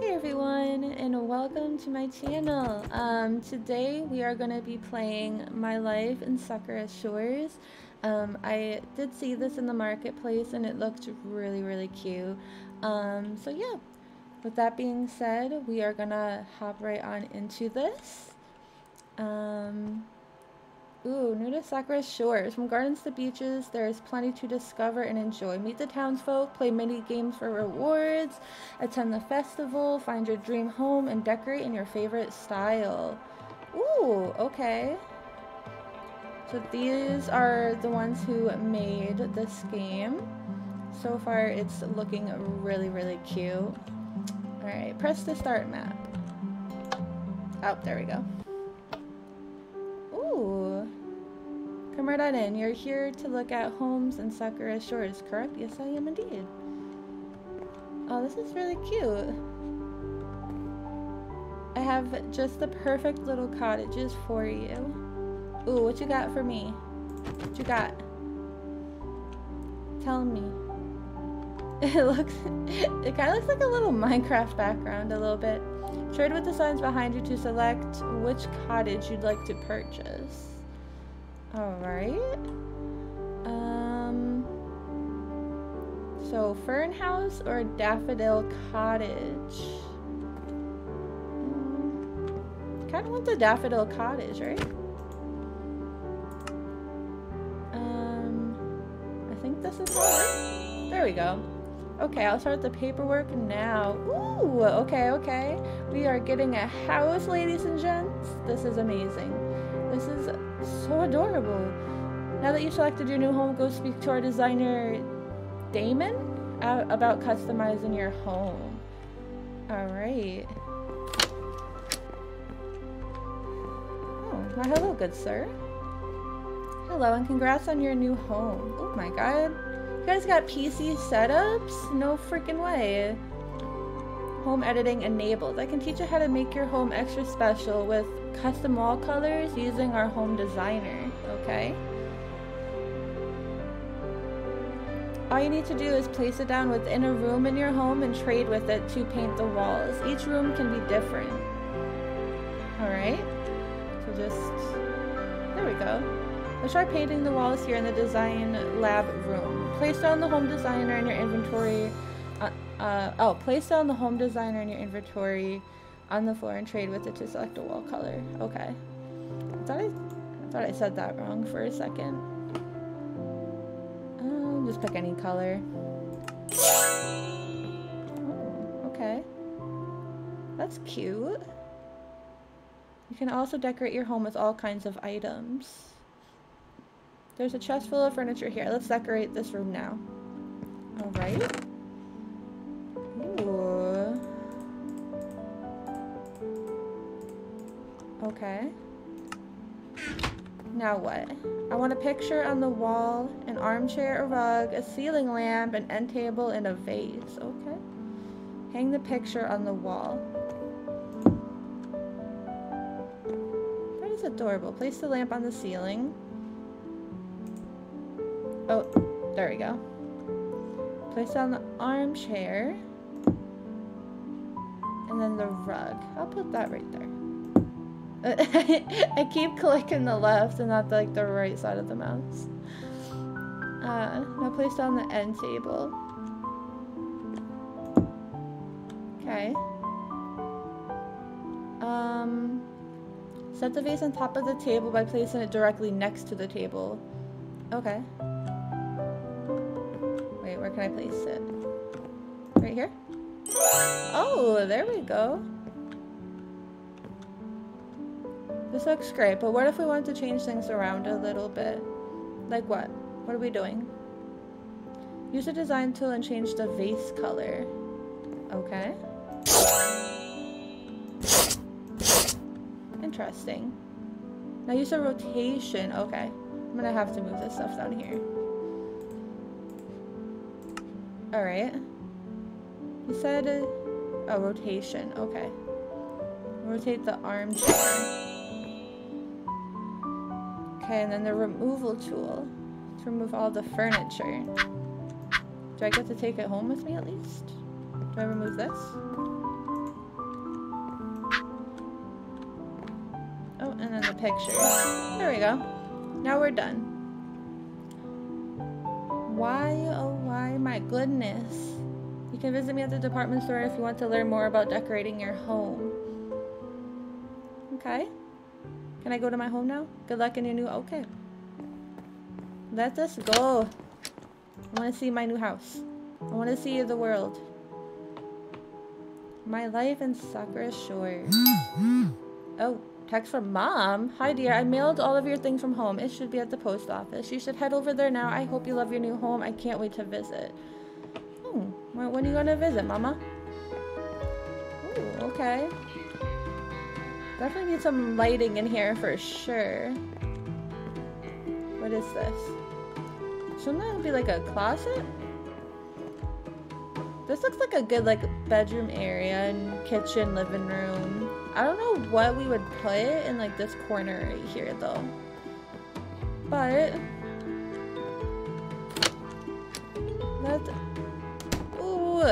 Hey everyone and welcome to my channel. Um, today we are going to be playing My Life in Sakura Shores. Um, I did see this in the marketplace and it looked really really cute. Um, so yeah, with that being said we are going to hop right on into this. Um, Ooh, new to Sakura Shores. From gardens to beaches, there is plenty to discover and enjoy. Meet the townsfolk, play mini games for rewards, attend the festival, find your dream home, and decorate in your favorite style. Ooh, okay. So these are the ones who made this game. So far, it's looking really, really cute. Alright, press the start map. Oh, there we go. Come right on in. You're here to look at homes and Sakura Shores, correct? Yes, I am indeed. Oh, this is really cute. I have just the perfect little cottages for you. Ooh, what you got for me? What you got? Tell me. It looks, it kind of looks like a little Minecraft background a little bit. Trade with the signs behind you to select which cottage you'd like to purchase. Alright. Um, so, Fern House or Daffodil Cottage? Mm, kind of want the Daffodil Cottage, right? Um, I think this is how There we go. Okay, I'll start the paperwork now. Ooh, okay, okay. We are getting a house, ladies and gents. This is amazing. This is so adorable. Now that you've selected your new home, go speak to our designer, Damon, about customizing your home. Alright. Oh, well, hello, good sir. Hello, and congrats on your new home. Oh my god. You guys got PC setups? No freaking way. Home editing enabled. I can teach you how to make your home extra special with custom wall colors using our home designer, okay? All you need to do is place it down within a room in your home and trade with it to paint the walls. Each room can be different. Alright? So just... There we go. Let's try painting the walls here in the design lab room. Place down the home designer in your inventory. Uh, oh, place down the home designer in your inventory on the floor and trade with it to select a wall color. Okay. I thought I, I, thought I said that wrong for a second. Um, just pick any color. Oh, okay. That's cute. You can also decorate your home with all kinds of items. There's a chest full of furniture here. Let's decorate this room now. Alright. Okay. Now what? I want a picture on the wall, an armchair, a rug, a ceiling lamp, an end table, and a vase. Okay. Hang the picture on the wall. That is adorable. Place the lamp on the ceiling. Oh, there we go. Place it on the armchair. And then the rug. I'll put that right there. I keep clicking the left and not like the right side of the mouse. Uh, now place on the end table. Okay. Um, set the vase on top of the table by placing it directly next to the table. Okay. Wait, where can I place it? Right here? Oh, there we go. This looks great, but what if we want to change things around a little bit? Like what? What are we doing? Use the design tool and change the vase color. Okay. Interesting. Now use a rotation. Okay. I'm gonna have to move this stuff down here. Alright. You said... Uh, oh, rotation. Okay. Rotate the armchair. Okay, and then the removal tool to remove all the furniture. Do I get to take it home with me at least? Do I remove this? Oh, and then the pictures. There we go. Now we're done. Why, oh why, my goodness. You can visit me at the department store if you want to learn more about decorating your home. Okay. Can I go to my home now? Good luck in your new, okay. Let us go. I want to see my new house. I want to see the world. My life in Sakura Shores. Oh, text from mom. Hi dear, I mailed all of your things from home. It should be at the post office. You should head over there now. I hope you love your new home. I can't wait to visit. Hmm, when are you gonna visit, mama? Ooh, okay. Definitely need some lighting in here for sure. What is this? Shouldn't that be like a closet? This looks like a good like bedroom area and kitchen, living room. I don't know what we would put in like this corner right here though. But that ooh,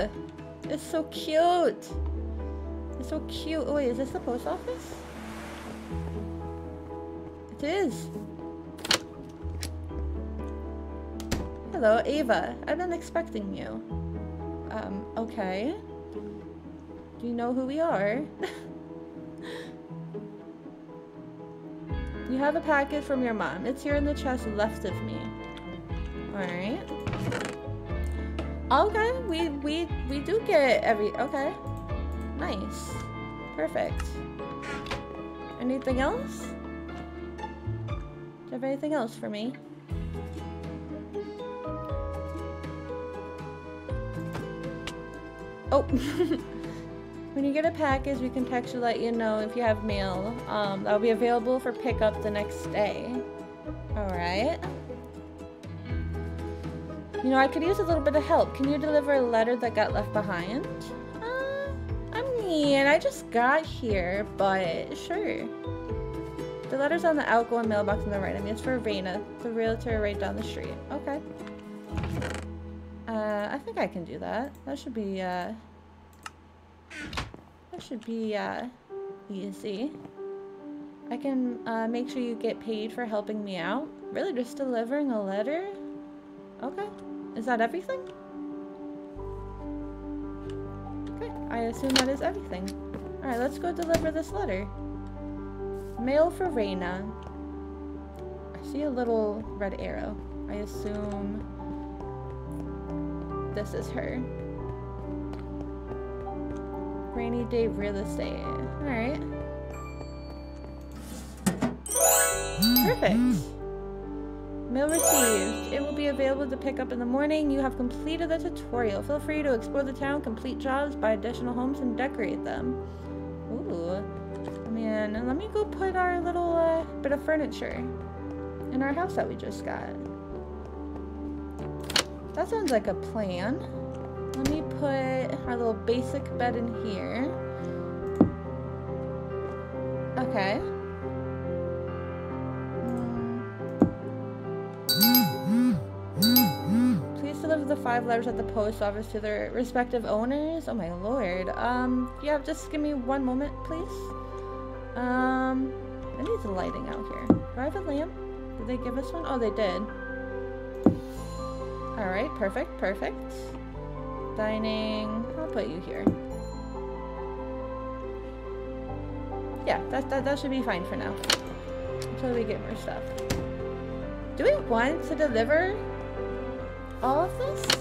it's so cute. It's so cute. Oh, wait, is this the post office? It is. Hello, Ava. I've been expecting you. Um, okay. Do you know who we are? you have a package from your mom. It's here in the chest left of me. Alright. Okay, we, we, we do get every, okay. Nice. Perfect. Anything else? Do you have anything else for me? Oh! when you get a package, we can text you let you know if you have mail. Um, that'll be available for pickup the next day. Alright. You know, I could use a little bit of help. Can you deliver a letter that got left behind? I mean, I just got here, but sure. The letter's on the outgoing mailbox on the right. I mean, it's for Raina, the realtor right down the street. Okay. Uh, I think I can do that. That should be, uh... That should be, uh, easy. I can, uh, make sure you get paid for helping me out. Really, just delivering a letter? Okay. Is that everything? I assume that is everything. Alright, let's go deliver this letter. Mail for Raina. I see a little red arrow. I assume this is her. Rainy day real estate. Alright. Perfect. Mail received. It will be available to pick up in the morning. You have completed the tutorial. Feel free to explore the town, complete jobs, buy additional homes, and decorate them. Ooh. Man, let me go put our little uh, bit of furniture in our house that we just got. That sounds like a plan. Let me put our little basic bed in here. Okay. Five letters at the post office to their respective owners. Oh my lord. Um, yeah, just give me one moment, please. Um, I need the lighting out here. Do I have a lamp? Did they give us one? Oh, they did. Alright, perfect, perfect. Dining. I'll put you here. Yeah, that, that, that should be fine for now. Until we get more stuff. Do we want to deliver all of this?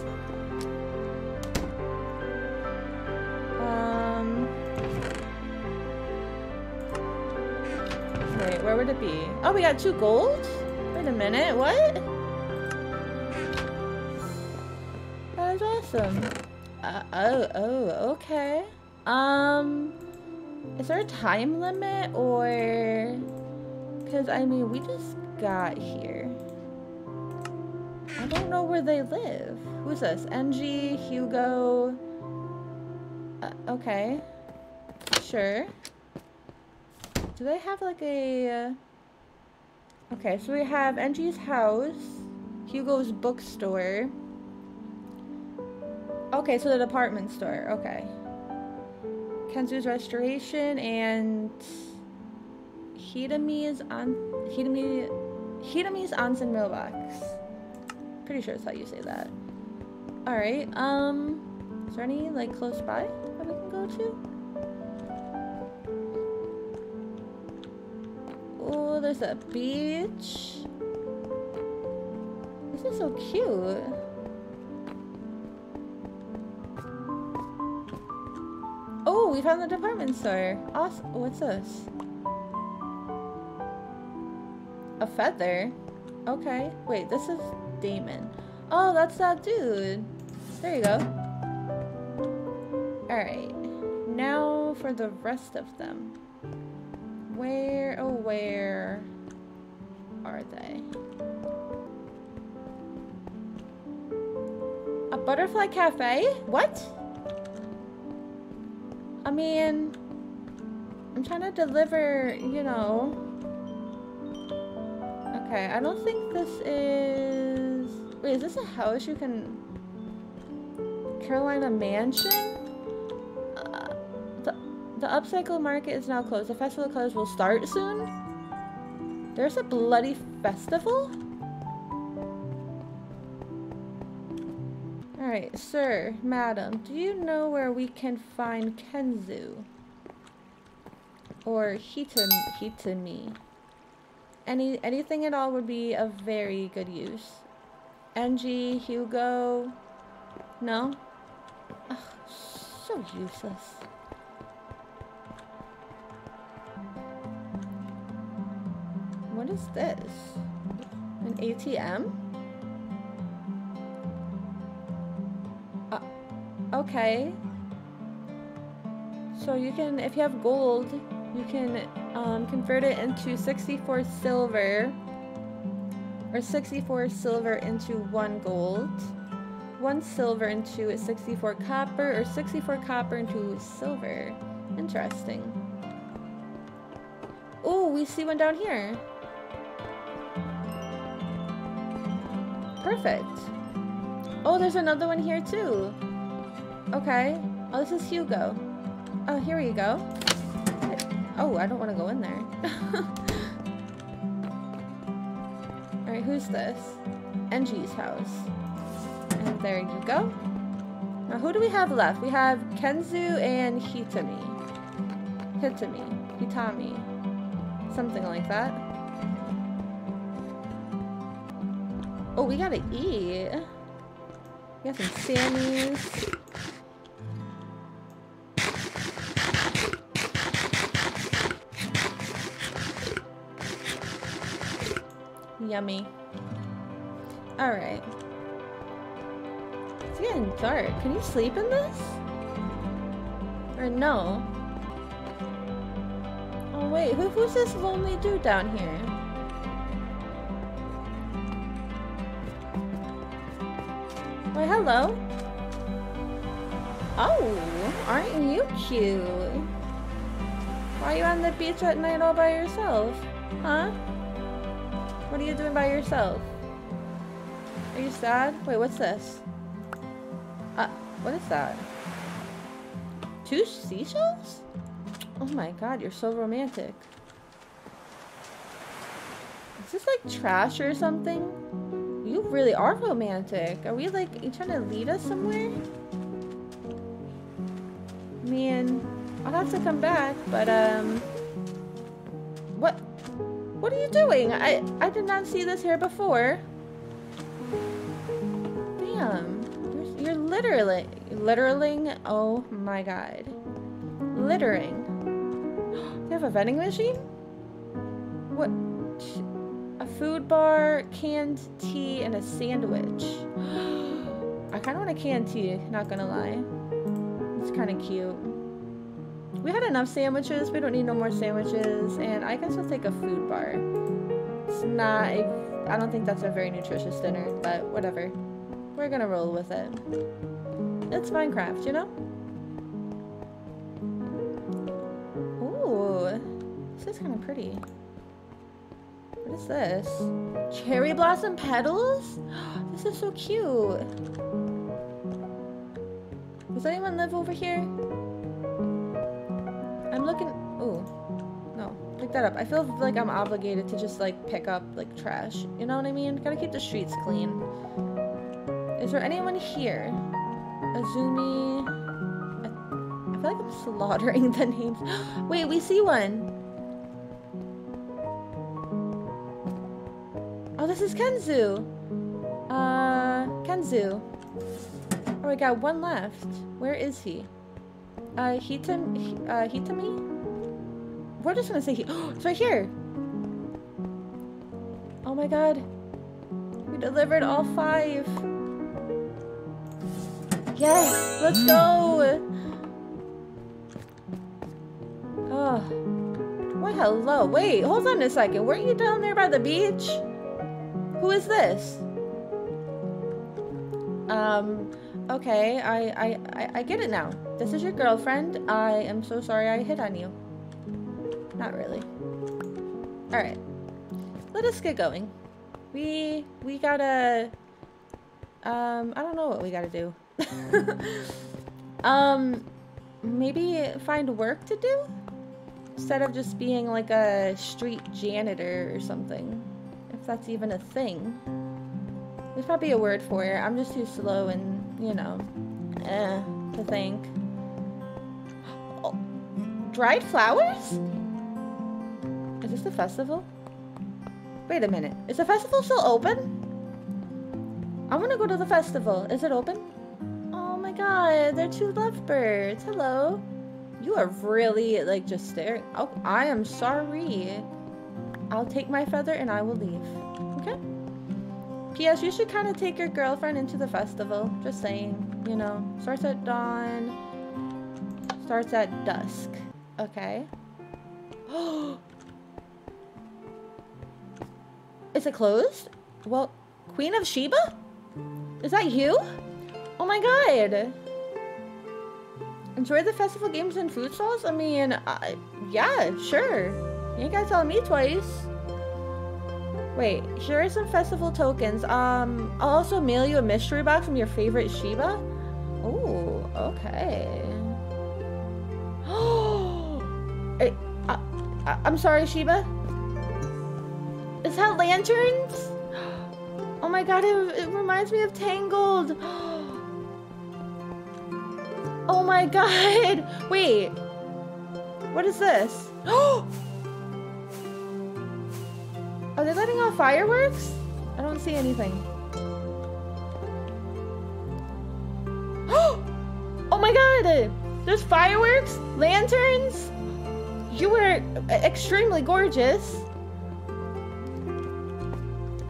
Um... Wait, where would it be? Oh, we got two gold? Wait a minute, what? That's awesome. Uh, oh, oh, okay. Um, is there a time limit or? Because I mean, we just got here. Don't know where they live. Who's this? NG, Hugo. Uh, okay. Sure. Do they have like a... Uh... Okay, so we have NG's house, Hugo's bookstore, Okay, so the department store. Okay. Kenzu's restoration and Hitame's on Hitame Hitame's Onsen Mailbox. Pretty sure that's how you say that. Alright, um is there any like close by that we can go to? Oh, there's a beach. This is so cute. Oh, we found the department store. Awesome. What's this? A feather? Okay. Wait, this is Damon. Oh, that's that dude. There you go. Alright. Now for the rest of them. Where, oh where are they? A butterfly cafe? What? I mean, I'm trying to deliver, you know. Okay, I don't think this is... Wait, is this a house you can... Carolina Mansion? Uh, the, the upcycle market is now closed. The festival of colors will start soon? There's a bloody festival? Alright, sir, madam, do you know where we can find Kenzu? Or Hitam Hitami? Any anything at all would be of very good use. Angie, Hugo. No? Ugh, so useless. What is this? An ATM? Okay. So you can, if you have gold, you can um, convert it into 64 silver or 64 silver into one gold, one silver into 64 copper, or 64 copper into silver. Interesting. Oh, we see one down here. Perfect. Oh, there's another one here too. Okay. Oh, this is Hugo. Oh, here you go. Oh, I don't want to go in there. who's this? Engie's house. And there you go. Now, who do we have left? We have Kenzu and Hitami. Hitami. Hitami. Something like that. Oh, we gotta eat. We got some Sammys. Yummy. Alright. It's getting dark. Can you sleep in this? Or no? Oh wait, who, who's this lonely dude down here? Why, hello. Oh, aren't you cute? Why are you on the beach at night all by yourself? Huh? What are you doing by yourself? Are you sad? Wait, what's this? Uh, what is that? Two seashells? Oh my god, you're so romantic. Is this like trash or something? You really are romantic. Are we like, are you trying to lead us somewhere? Man, I'll have to come back, but um... What? What are you doing? I, I did not see this here before. Damn. You're, literally, littering. Oh my god. Littering. you have a vending machine? What? A food bar, canned tea, and a sandwich. I kind of want a canned tea, not gonna lie. It's kind of cute. We had enough sandwiches. We don't need no more sandwiches. And I guess we'll take a food bar. It's not... I don't think that's a very nutritious dinner, but whatever. We're gonna roll with it. It's Minecraft, you know? Ooh. This is kind of pretty. What is this? Cherry blossom petals? This is so cute. Does anyone live over here? I'm looking... Ooh. No. Pick that up. I feel like I'm obligated to just like pick up like trash. You know what I mean? Gotta keep the streets clean. Is there anyone here? Azumi. I, I feel like I'm slaughtering the names. Wait, we see one. Oh, this is Kenzu. Uh, Kenzu. Oh, we got one left. Where is he? Uh, Hitam, uh, Hitami? We're just gonna say he- oh, it's right here! Oh my god. We delivered all five. Yes, let's go! Oh. Why hello. Wait, hold on a second. Weren't you down there by the beach? Who is this? Um, okay, I, I, I, I get it now. This is your girlfriend. I am so sorry I hit on you. Not really. Alright. Let us get going. We, we gotta, um, I don't know what we gotta do. um, maybe find work to do? Instead of just being like a street janitor or something. If that's even a thing. There's probably a word for it. I'm just too slow and, you know, eh, to think. Oh, dried flowers? Is this the festival? Wait a minute. Is the festival still open? I want to go to the festival. Is it open? God, they're two lovebirds. Hello. You are really, like, just staring. Oh, I am sorry. I'll take my feather and I will leave. Okay? P.S. You should kind of take your girlfriend into the festival. Just saying. You know, starts at dawn. Starts at dusk. Okay. Is it closed? Well, Queen of Sheba? Is that you? Oh my god. Enjoy the festival games and food stalls? I mean, uh, yeah, sure. You ain't gotta tell me twice. Wait, here are some festival tokens. Um, I'll also mail you a mystery box from your favorite Sheba. Oh, okay. Oh, I, I, I'm sorry, Sheba. Is that lanterns? Oh my god, it, it reminds me of Tangled. Oh my god. Wait. What is this? Oh! Are they letting off fireworks? I don't see anything. oh my god! There's fireworks? Lanterns? You were extremely gorgeous.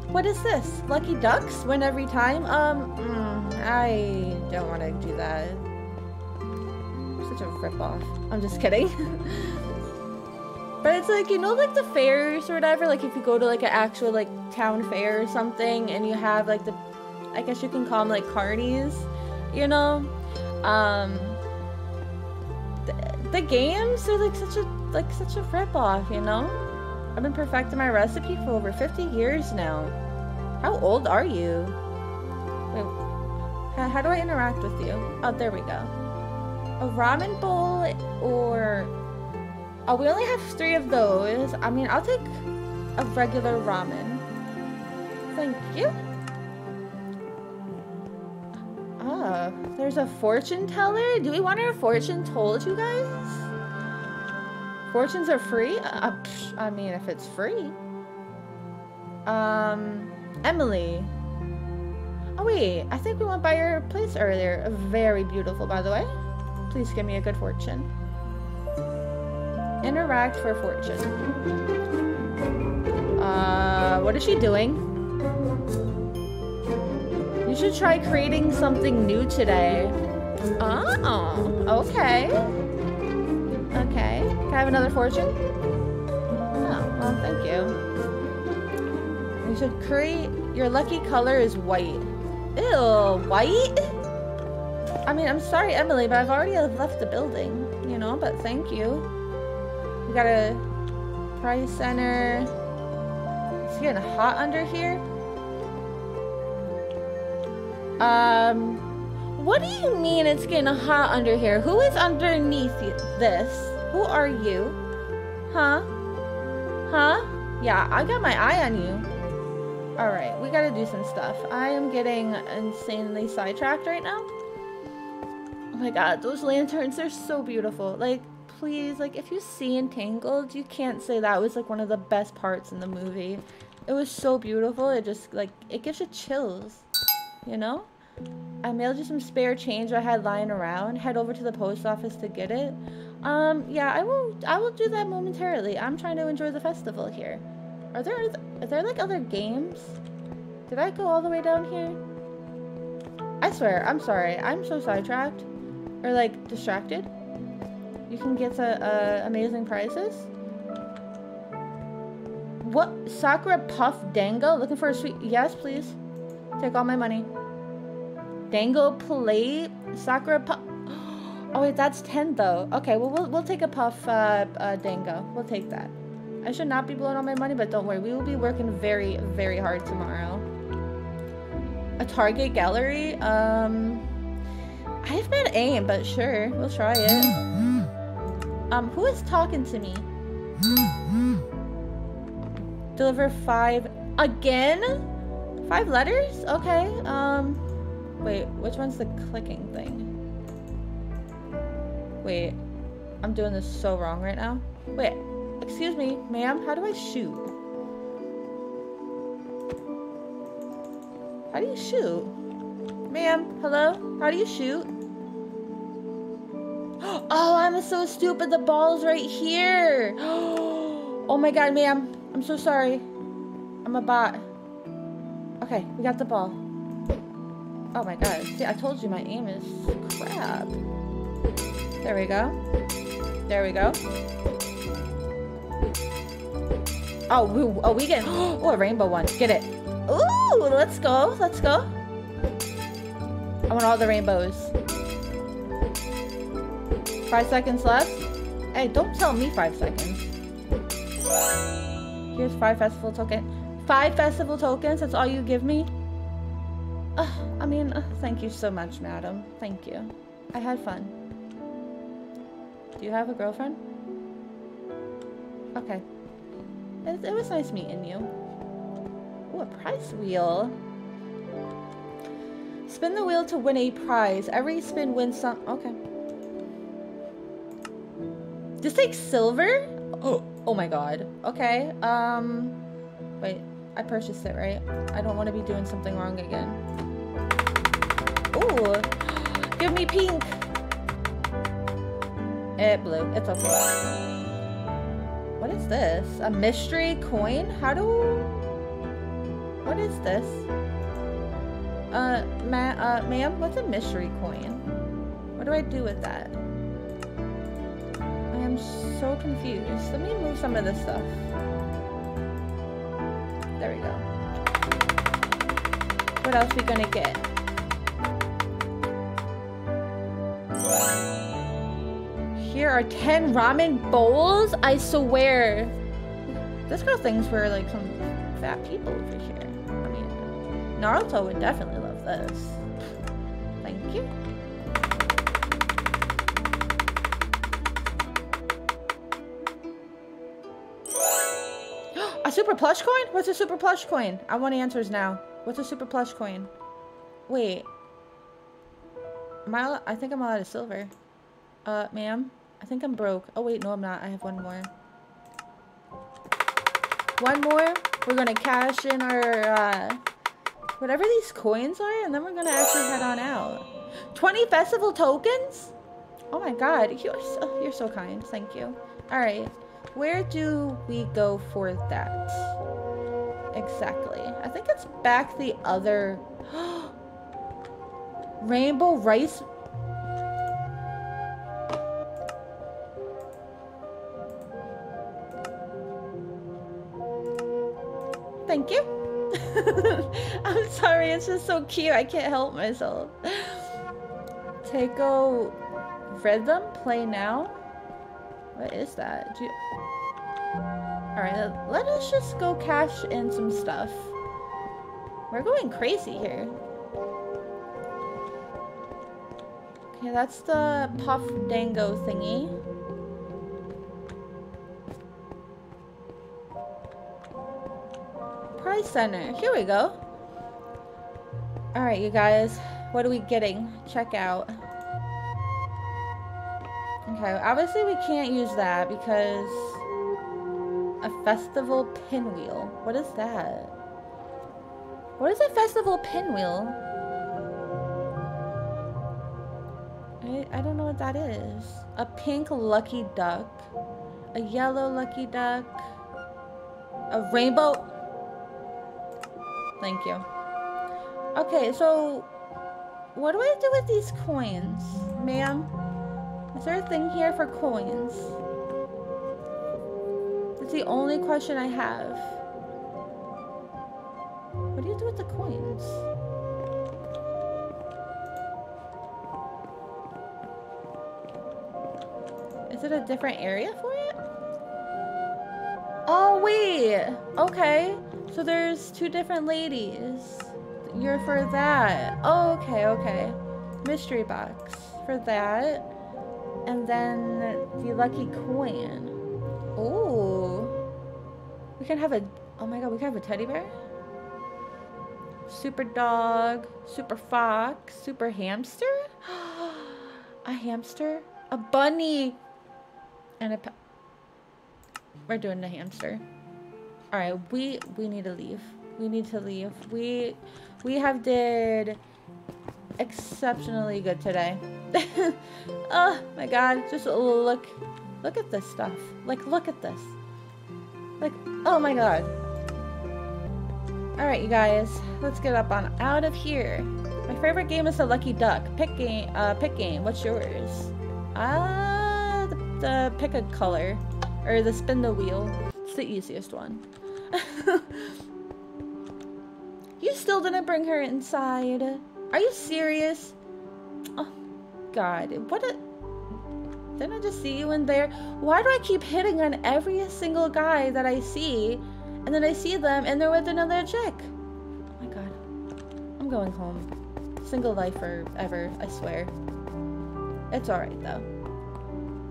What is this? Lucky ducks? Win every time? Um, mm, I don't want to do that. Such a ripoff. I'm just kidding. But it's like, you know, like the fairs or whatever, like if you go to like an actual like town fair or something and you have like the, I guess you can call them like carnies, you know? Um, the, the games are like such a, like such a ripoff, you know? I've been perfecting my recipe for over 50 years now. How old are you? Wait, how, how do I interact with you? Oh, there we go. A ramen bowl or Oh, we only have three of those. I mean, I'll take a regular ramen. Thank you. Ah, there's a fortune teller? Do we want our fortune told, you guys? Fortunes are free? Uh, I mean, if it's free. Um, Emily. Oh wait, I think we went by your place earlier. Very beautiful, by the way. Please give me a good fortune. Interact for fortune. Uh, what is she doing? You should try creating something new today. Oh, okay. Okay. Can I have another fortune? Oh, well, thank you. You should create... Your lucky color is white. Ew, white? I mean, I'm sorry, Emily, but I've already left the building, you know, but thank you. We got a price center. It's getting hot under here. Um, what do you mean it's getting hot under here? Who is underneath this? Who are you? Huh? Huh? Yeah, I got my eye on you. Alright, we gotta do some stuff. I am getting insanely sidetracked right now. My god, those lanterns, they're so beautiful. Like, please, like, if you see Entangled, you can't say that was, like, one of the best parts in the movie. It was so beautiful, it just, like, it gives you chills. You know? I mailed you some spare change I had lying around. Head over to the post office to get it. Um, yeah, I will. I will do that momentarily. I'm trying to enjoy the festival here. Are there? Are there like other games? Did I go all the way down here? I swear, I'm sorry. I'm so sidetracked, or like distracted. You can get uh, uh, amazing prizes. What? Sakura Puff Dango? Looking for a sweet? Yes, please. Take all my money. Dango plate? Sakura Puff? Oh wait, that's 10 though. Okay, well we'll, we'll take a puff uh, uh, dango. We'll take that. I should not be blowing all my money, but don't worry. We will be working very, very hard tomorrow. A Target gallery? Um, I have bad aim, but sure. We'll try it. Um, who is talking to me? Deliver five again? Five letters? Okay. Um, wait, which one's the clicking thing? Wait, I'm doing this so wrong right now. Wait, excuse me, ma'am, how do I shoot? How do you shoot? Ma'am, hello? How do you shoot? Oh, I'm so stupid. The ball's right here. Oh my god, ma'am. I'm so sorry. I'm a bot. Okay, we got the ball. Oh my god. See, I told you my aim is crap. There we go. There we go. Oh, we, oh, we get, oh, a rainbow one. Get it. Ooh, let's go. Let's go. I want all the rainbows. Five seconds left. Hey, don't tell me five seconds. Here's five festival token. Five festival tokens, that's all you give me? Uh, I mean, uh, thank you so much, madam. Thank you. I had fun. Do you have a girlfriend? Okay. It, it was nice meeting you. Oh, a prize wheel. Spin the wheel to win a prize. Every spin wins some... Okay. This takes silver? Oh, oh my god. Okay, um... Wait, I purchased it, right? I don't want to be doing something wrong again. Ooh! Give me pink! It blew. It's okay. What is this? A mystery coin? How do... What is this? Uh, ma uh, ma'am, what's a mystery coin? What do I do with that? I am so confused. Let me move some of this stuff. There we go. What else we gonna get? Here are 10 ramen bowls? I swear. This girl thinks we're like some fat people over here. Naruto would definitely love this. Thank you. a super plush coin? What's a super plush coin? I want answers now. What's a super plush coin? Wait. Am I, I think I'm all out of silver. Uh, ma'am? I think I'm broke. Oh wait, no I'm not. I have one more. One more. We're gonna cash in our, uh, whatever these coins are, and then we're gonna actually head on out. 20 festival tokens? Oh my god, you're so, you're so kind. Thank you. Alright, where do we go for that? Exactly. I think it's back the other... Rainbow rice I'm sorry, it's just so cute. I can't help myself. Taiko rhythm play now. What is that? You... Alright, let us just go cash in some stuff. We're going crazy here. Okay, that's the Puff Dango thingy. Prize Center. Here we go. Alright, you guys. What are we getting? Check out. Okay, obviously we can't use that because... A festival pinwheel. What is that? What is a festival pinwheel? I, I don't know what that is. A pink lucky duck. A yellow lucky duck. A rainbow. Thank you. Okay, so what do I do with these coins, ma'am? Is there a thing here for coins? That's the only question I have. What do you do with the coins? Is it a different area for it? Oh, wait. Okay. So there's two different ladies. You're for that. Oh, okay, okay. Mystery box for that. And then the lucky coin. Oh. We can have a... Oh my god, we can have a teddy bear? Super dog. Super fox. Super hamster? a hamster? A bunny! And a... We're doing the hamster. Alright, we we need to leave. We need to leave. We we have did exceptionally good today. oh my god, just look look at this stuff. Like look at this. Like oh my god. Alright you guys, let's get up on out of here. My favorite game is the Lucky Duck. Pick game uh pick game. What's yours? Ah uh, the, the pick a color. Or the spin the wheel. It's the easiest one. still didn't bring her inside. Are you serious? Oh, God. What a... Didn't I just see you in there? Why do I keep hitting on every single guy that I see? And then I see them and they're with another chick. Oh my God. I'm going home. Single life forever, I swear. It's alright though.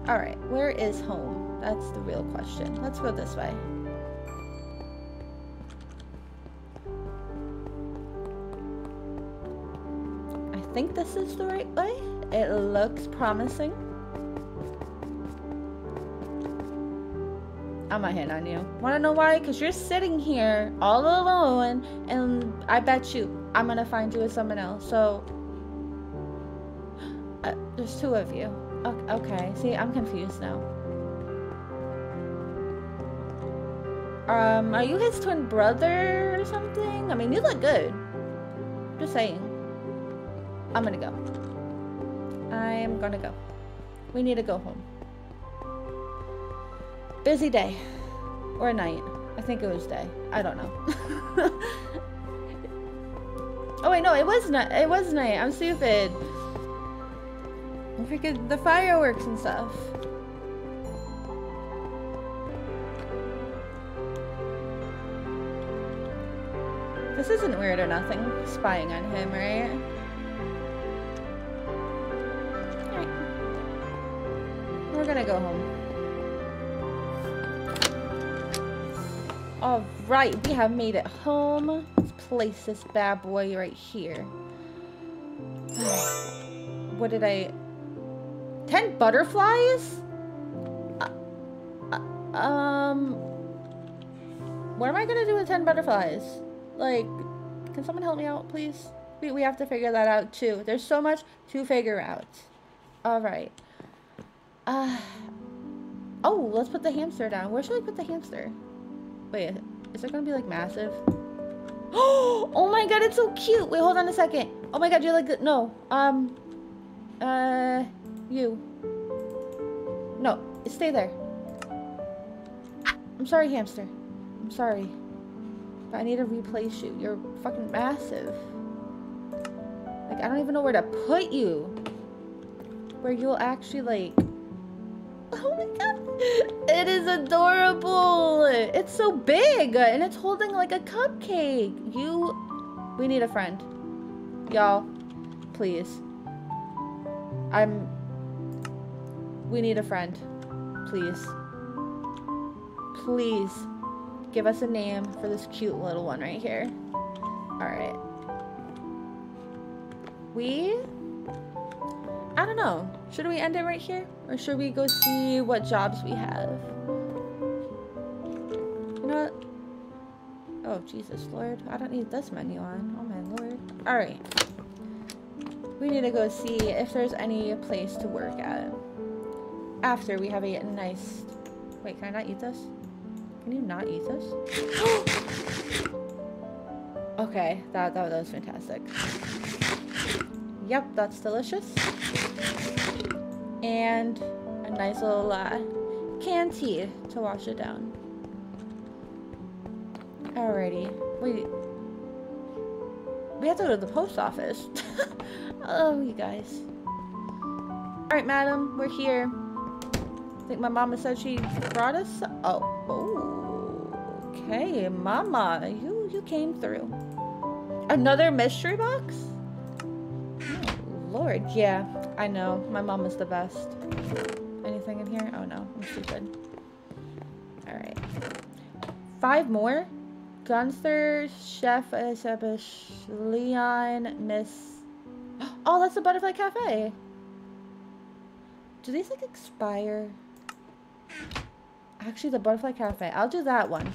Alright, where is home? That's the real question. Let's go this way. Think this is the right way. It looks promising. I'm not hitting on you. Wanna know why? Because you're sitting here all alone, and I bet you I'm gonna find you with someone else. So, uh, there's two of you. Okay, see, I'm confused now. Um, are you his twin brother or something? I mean, you look good. Just saying. I'm gonna go. I'm gonna go. We need to go home. Busy day. Or night. I think it was day. I don't know. oh wait, no, it was not. It was night. I'm stupid. Freaking the fireworks and stuff. This isn't weird or nothing. Spying on him, right? Gonna go home. Alright, we have made it home. Let's place this bad boy right here. what did I... Ten butterflies? Uh, uh, um... What am I gonna do with ten butterflies? Like, can someone help me out, please? We, we have to figure that out, too. There's so much to figure out. Alright. Uh, oh, let's put the hamster down. Where should I put the hamster? Wait, is it gonna be like massive? oh my god, it's so cute. Wait, hold on a second. Oh my god, you're like, no, um, uh, you. No, stay there. I'm sorry, hamster. I'm sorry. But I need to replace you. You're fucking massive. Like, I don't even know where to put you. Where you'll actually, like. It is adorable. It's so big and it's holding like a cupcake. You, we need a friend. Y'all, please. I'm, we need a friend. Please. Please give us a name for this cute little one right here. Alright. We... I don't know. Should we end it right here? Or should we go see what jobs we have? You know what? Oh, Jesus, Lord. I don't need this menu on. Oh, my Lord. Alright. We need to go see if there's any place to work at. After we have a nice... Wait, can I not eat this? Can you not eat this? okay, that, that, that was fantastic. Yep, that's delicious. And a nice little uh, canned tea to wash it down. Alrighty. Wait. We have to go to the post office. oh, you guys. Alright, madam. We're here. I think my mama said she brought us. Oh. Okay, mama. You, you came through. Another mystery box? Lord, yeah, I know. My mom is the best. Anything in here? Oh no, I'm stupid. Alright. Five more? Gunther, Chef uh, Esebish, uh, Leon, Miss... Oh, that's the Butterfly Cafe! Do these, like, expire? Actually, the Butterfly Cafe. I'll do that one.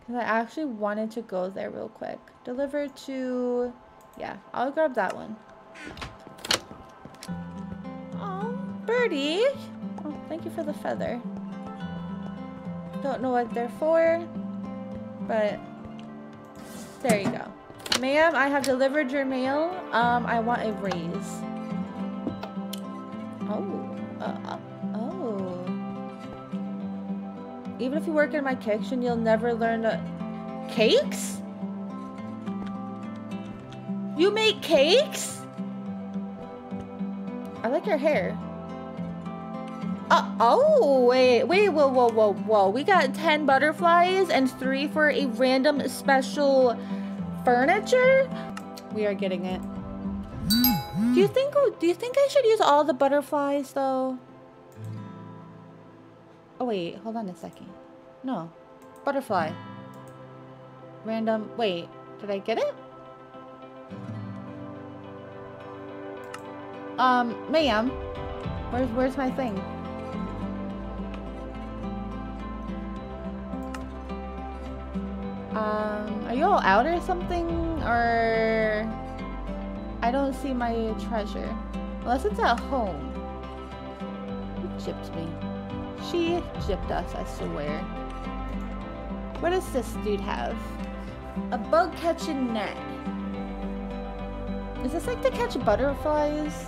Because I actually wanted to go there real quick. Deliver to... Yeah, I'll grab that one. Birdie. Oh, thank you for the feather. Don't know what they're for, but there you go. Ma'am, I have delivered your mail. Um, I want a raise. Oh, uh, uh, oh. Even if you work in my kitchen, you'll never learn to... Cakes? You make cakes? I like your hair. Uh, oh, wait, wait, whoa, whoa, whoa, whoa. We got 10 butterflies and three for a random special furniture? We are getting it. Do you think, do you think I should use all the butterflies though? Oh wait, hold on a second. No, butterfly. Random, wait, did I get it? Um, ma'am, where's where's my thing? Um, are you all out or something? Or I don't see my treasure. Unless it's at home. Who gypped me? She gypped us, I swear. What does this dude have? A bug catching net. Is this like to catch butterflies?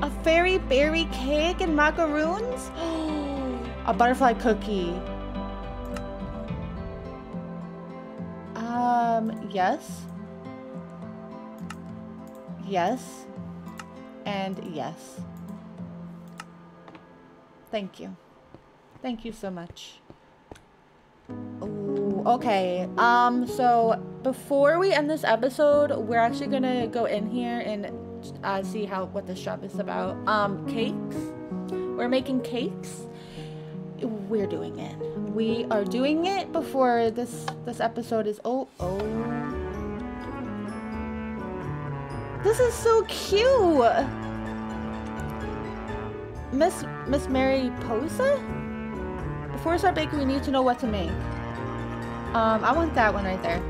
A fairy berry cake and macaroons? a butterfly cookie. Yes. Yes. And yes. Thank you. Thank you so much. Ooh, okay. Um, so before we end this episode, we're actually gonna go in here and uh, see how what the shop is about. Um, cakes. We're making cakes. We're doing it. We are doing it before this this episode is oh oh. This is so cute. Miss Miss Mariposa? Before we start baking, we need to know what to make. Um, I want that one right there.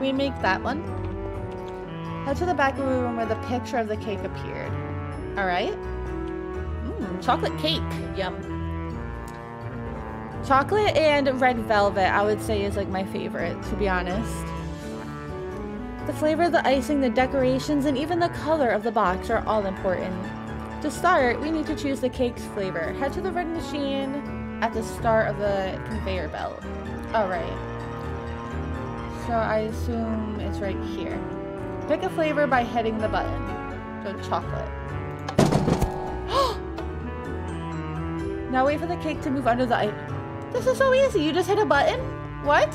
We make that one. Head to the back of the room where the picture of the cake appeared. Alright. Mmm, chocolate cake. Yum. Chocolate and red velvet, I would say, is like my favorite, to be honest. The flavor the icing, the decorations, and even the color of the box are all important. To start, we need to choose the cake's flavor. Head to the red machine at the start of the conveyor belt. Alright. So I assume it's right here. Pick a flavor by hitting the button. So chocolate. now wait for the cake to move under the ice. This is so easy. You just hit a button? What?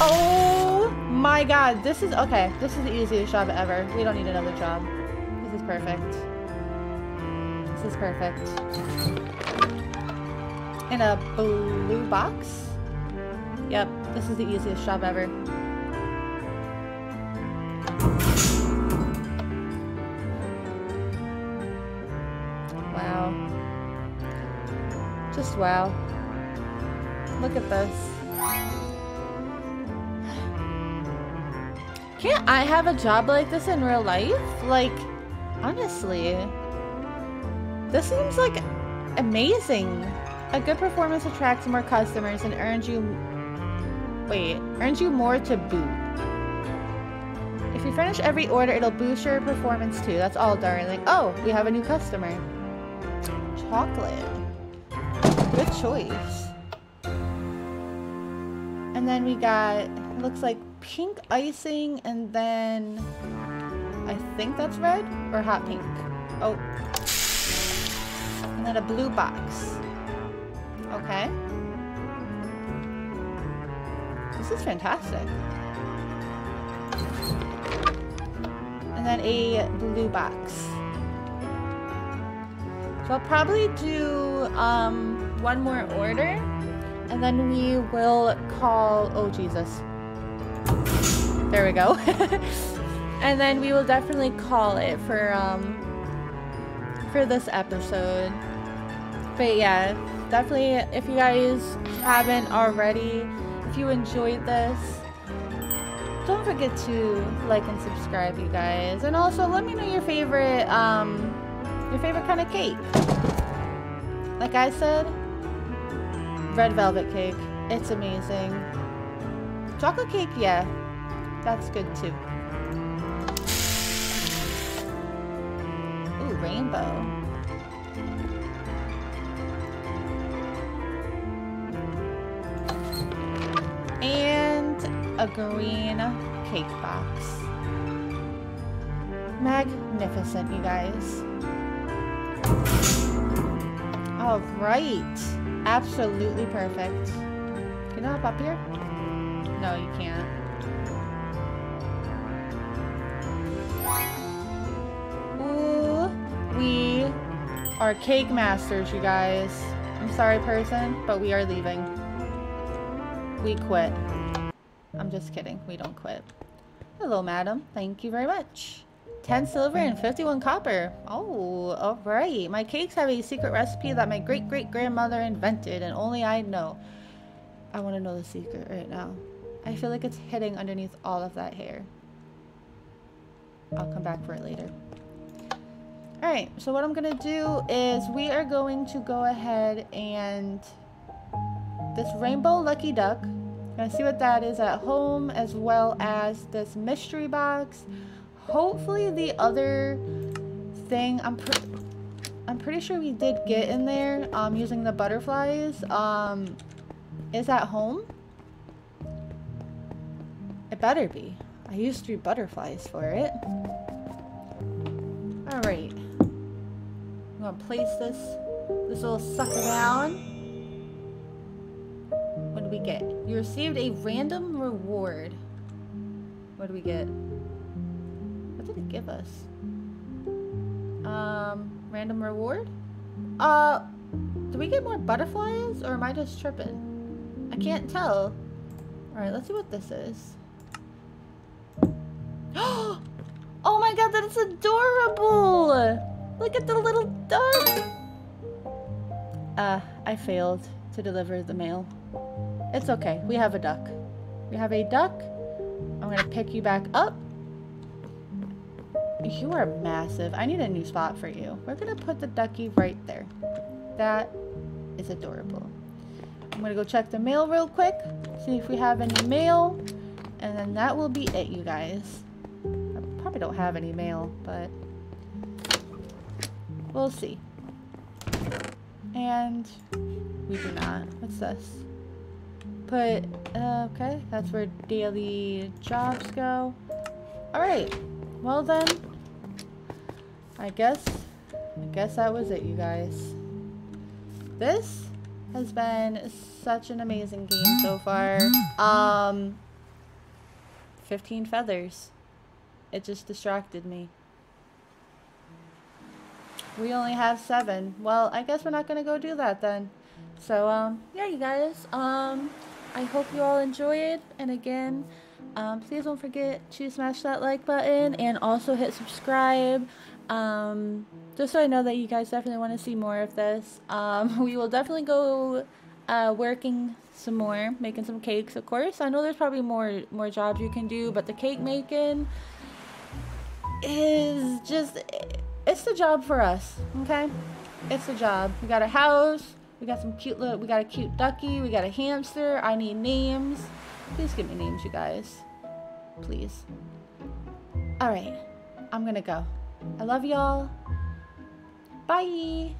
Oh my god. This is okay. This is the easiest job ever. We don't need another job. This is perfect. This is perfect. In a blue box? Yep, this is the easiest job ever. Wow. Just wow. Look at this. Can't I have a job like this in real life? Like, honestly. This seems like amazing. A good performance attracts more customers and earns you... Wait, earns you more to boot. If you finish every order, it'll boost your performance too. That's all, darling. Oh, we have a new customer. Chocolate. Good choice. And then we got, looks like pink icing and then I think that's red or hot pink. Oh. And then a blue box. Okay. This is fantastic. And then a blue box. So I'll probably do um, one more order and then we will call, oh Jesus. There we go. and then we will definitely call it for um for this episode. But yeah, definitely if you guys haven't already, if you enjoyed this, don't forget to like and subscribe you guys. And also let me know your favorite um your favorite kind of cake. Like I said, red velvet cake. It's amazing. Chocolate cake, yeah, that's good too. Ooh, rainbow. And a green cake box. Magnificent, you guys. All right. Absolutely perfect. Can I hop up here? No, you can't. Are cake masters, you guys. I'm sorry, person, but we are leaving. We quit. I'm just kidding. We don't quit. Hello, madam. Thank you very much. 10 silver and 51 copper. Oh, alright. My cakes have a secret recipe that my great-great-grandmother invented and only I know. I want to know the secret right now. I feel like it's hidden underneath all of that hair. I'll come back for it later. Alright, so what I'm going to do is we are going to go ahead and this rainbow lucky duck. Gonna see what that is at home as well as this mystery box. Hopefully the other thing I'm pre I'm pretty sure we did get in there um using the butterflies um is at home. It better be. I used three butterflies for it. Gonna place this this little sucker down. What do we get? You received a random reward. What do we get? What did it give us? Um, random reward? Uh, do we get more butterflies or am I just tripping? I can't tell. Alright, let's see what this is. oh my god, that is adorable! Look at the little duck! Uh, I failed to deliver the mail. It's okay. We have a duck. We have a duck. I'm gonna pick you back up. You are massive. I need a new spot for you. We're gonna put the ducky right there. That is adorable. I'm gonna go check the mail real quick. See if we have any mail. And then that will be it, you guys. I probably don't have any mail, but... We'll see. And we do not. What's this? Put, uh, okay, that's where daily jobs go. Alright, well then, I guess, I guess that was it, you guys. This has been such an amazing game so far. Um, 15 feathers. It just distracted me. We only have seven. Well, I guess we're not gonna go do that then. So, um, yeah, you guys, um, I hope you all enjoyed. And again, um, please don't forget to smash that like button and also hit subscribe. Um, just so I know that you guys definitely want to see more of this. Um, we will definitely go uh, working some more, making some cakes, of course. I know there's probably more more jobs you can do, but the cake making is just it's the job for us, okay? It's the job. We got a house, we got some cute little, we got a cute ducky, we got a hamster. I need names. Please give me names, you guys. Please. All right, I'm gonna go. I love y'all. Bye.